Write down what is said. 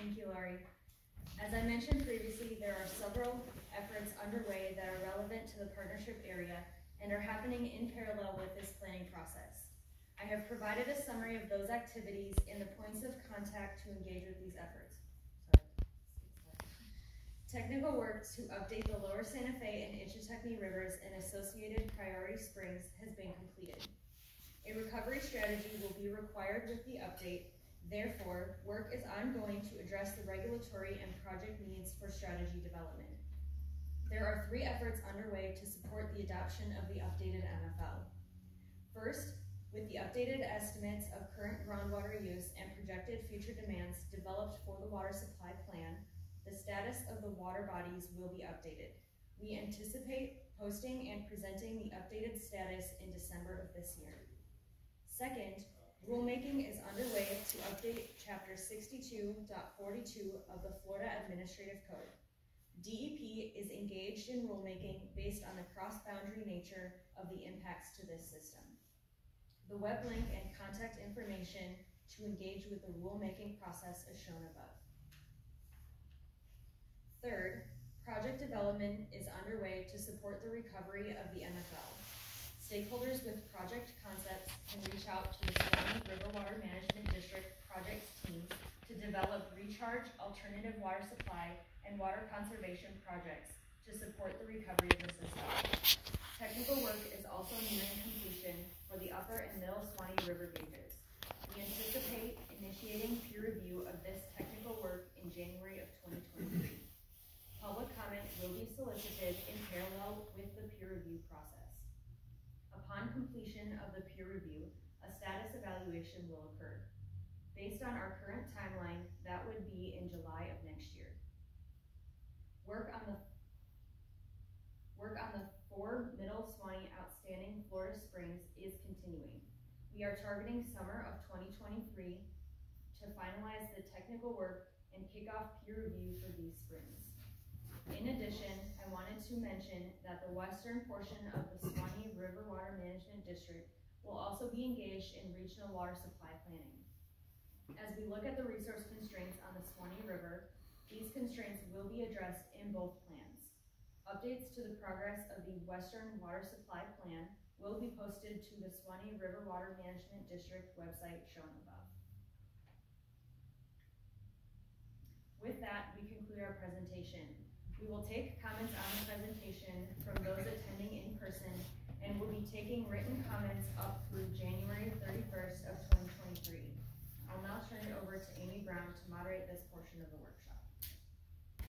Thank you, Lori. As I mentioned previously, there are several efforts underway that are relevant to the partnership area and are happening in parallel with this planning process. I have provided a summary of those activities and the points of contact to engage with these efforts. Technical work to update the lower Santa Fe and Ichetucknee rivers and associated priority springs has been completed. A recovery strategy will be required with the update. Therefore, work is ongoing to address the regulatory and project needs for strategy development. There are three efforts underway to support the adoption of the updated MFL. First, with the updated estimates of current groundwater use and projected future demands developed for the water supply plan, the status of the water bodies will be updated. We anticipate posting and presenting the updated status in December of this year. Second, rulemaking is underway update chapter 62.42 of the Florida Administrative Code. DEP is engaged in rulemaking based on the cross-boundary nature of the impacts to this system. The web link and contact information to engage with the rulemaking process is shown above. Third, project development is underway to support the recovery of the MFL. Stakeholders with project concepts can reach out to the Suwannee River Water Management District projects team to develop recharge, alternative water supply, and water conservation projects to support the recovery of the system. Technical work is also nearing completion for the upper and middle Suwannee River gauges. We anticipate initiating peer review of this technical work in January of 2023. Public comment will be solicited in parallel with the peer review process. Upon completion of the peer review, a status evaluation will occur. Based on our current timeline, that would be in July of next year. Work on the work on the four middle Suwannee outstanding Florida springs is continuing. We are targeting summer of 2023 to finalize the technical work and kick off peer review for these springs. In addition, I wanted to mention that the western portion of the Suwannee River Water Management District will also be engaged in regional water supply planning. As we look at the resource constraints on the Suwannee River, these constraints will be addressed in both plans. Updates to the progress of the Western Water Supply Plan will be posted to the Suwannee River Water Management District website shown above. With that, we conclude our presentation. We will take comments on the presentation from those attending in person and will be taking written comments up through January 31st of 2023 to Amy Brown to moderate this portion of the workshop.